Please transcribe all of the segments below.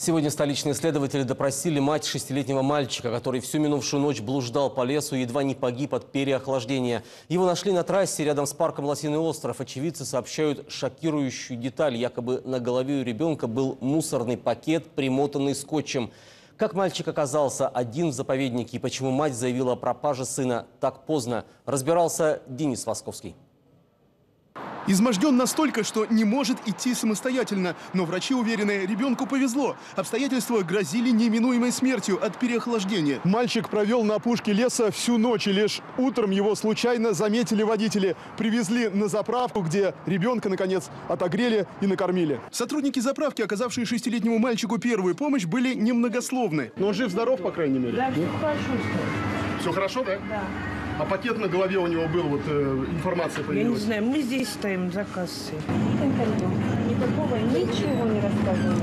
Сегодня столичные следователи допросили мать шестилетнего мальчика, который всю минувшую ночь блуждал по лесу и едва не погиб от переохлаждения. Его нашли на трассе рядом с парком Лосиный остров. Очевидцы сообщают шокирующую деталь. Якобы на голове у ребенка был мусорный пакет, примотанный скотчем. Как мальчик оказался один в заповеднике и почему мать заявила о пропаже сына так поздно, разбирался Денис Восковский. Изможден настолько, что не может идти самостоятельно. Но врачи уверены, ребенку повезло. Обстоятельства грозили неминуемой смертью от переохлаждения. Мальчик провел на опушке леса всю ночь, и лишь утром его случайно заметили водители. Привезли на заправку, где ребенка, наконец, отогрели и накормили. Сотрудники заправки, оказавшие шестилетнему мальчику первую помощь, были немногословны. Но он жив-здоров, по крайней мере. Да, все хорошо. Все хорошо, да? Да. А пакет на голове у него был, вот э, информация Я не появилась. знаю, мы здесь стоим за кассой. Интервью. Никакого ничего не рассказывали.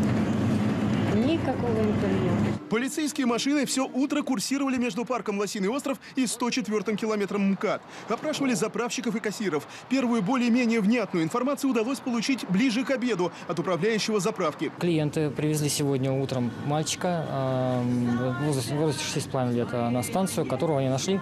Никакого интервью. Полицейские машины все утро курсировали между парком Лосиный остров и 104-м километром МКАД. Опрашивали заправщиков и кассиров. Первую более-менее внятную информацию удалось получить ближе к обеду от управляющего заправки. Клиенты привезли сегодня утром мальчика э, в возрасте, в возрасте 6,5 лет э, на станцию, которого они нашли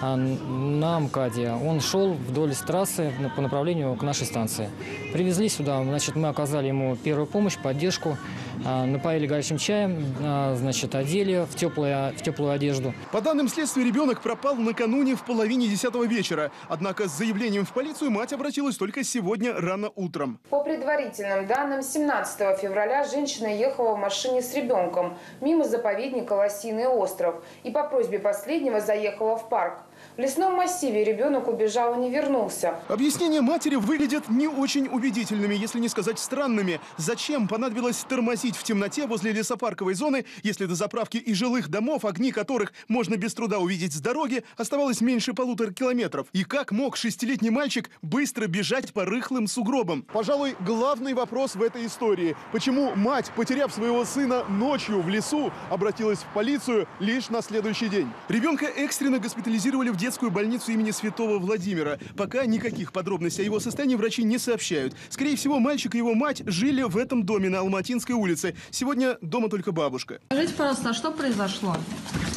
на МКАДе. Он шел вдоль трассы по направлению к нашей станции. Привезли сюда, значит, мы оказали ему первую помощь, поддержку, э, напоили горячим чаем, э, значит, одели в, теплую, в теплую одежду. По данным следствия, ребенок пропал накануне в половине десятого вечера. Однако с заявлением в полицию мать обратилась только сегодня рано утром. По предварительным данным, 17 февраля женщина ехала в машине с ребенком мимо заповедника Лосиный остров и по просьбе последнего заехала в парк. В лесном массиве ребенок убежал и не вернулся. Объяснения матери выглядят не очень убедительными, если не сказать странными. Зачем понадобилось тормозить в темноте возле лесопарковой зоны, если до заправки и жилых домов, огни которых можно без труда увидеть с дороги, оставалось меньше полутора километров? И как мог шестилетний мальчик быстро бежать по рыхлым сугробам? Пожалуй, главный вопрос в этой истории. Почему мать, потеряв своего сына ночью в лесу, обратилась в полицию лишь на следующий день? Ребенка экстренно госпитализировали в детскую больницу имени Святого Владимира. Пока никаких подробностей о его состоянии врачи не сообщают. Скорее всего, мальчик и его мать жили в этом доме на Алматинской улице. Сегодня дома только бабушка. Скажите, пожалуйста, а что произошло?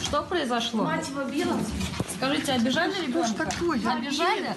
Что произошло? Мать его била. Скажите, обижали ребенка? Обижали?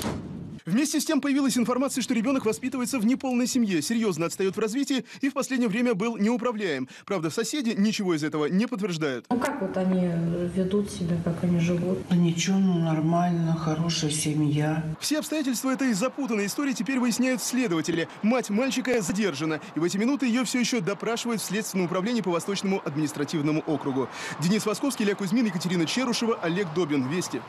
Вместе с тем появилась информация, что ребенок воспитывается в неполной семье, серьезно отстает в развитии и в последнее время был неуправляем. Правда, соседи ничего из этого не подтверждают. Ну как вот они ведут себя, как они живут? Да ничего, ну нормально, хорошая семья. Все обстоятельства этой запутанной истории теперь выясняют следователи. Мать мальчика задержана, и в эти минуты ее все еще допрашивают в Следственном управлении по Восточному административному округу. Денис Восковский, Илья Кузьмин, Екатерина Черушева, Олег Добин. Вести.